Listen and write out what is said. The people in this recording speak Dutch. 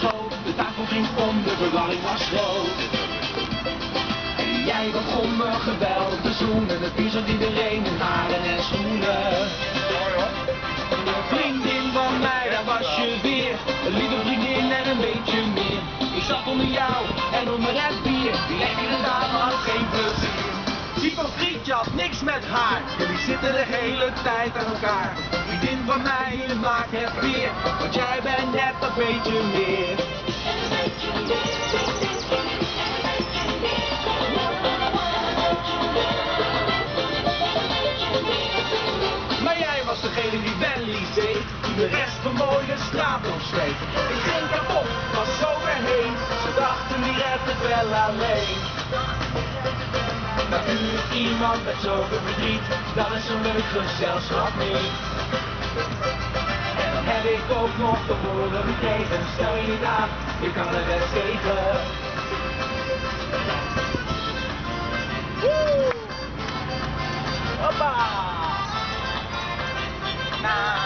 de tafel ging om, de verwarring was groot. En jij begon me geweldig te zoenen. Het piezelt iedereen in haren en schoenen. Vriendin van mij, daar was je weer. Een lieve vriendin en een beetje meer. Ik zat onder jou en onder het bier. Die lekkere dame had geen plezier. Hypocrietje had niks met haar. Jullie zitten de hele tijd aan elkaar. Vriendin van mij, maak het weer. Want jij bent net een beetje meer. Degene die wel. Die de rest van mooi de straat opsteed. Ik ging kapot, was zo weer heen. Ze dachten die redt het wel alleen. Natuurlijk iemand met zoveel verdriet, dat is een leuk gezelschap niet. En dan heb ik ook nog te horen gekregen, stel je niet aan, je kan er best tegen. Hoppa! Ana.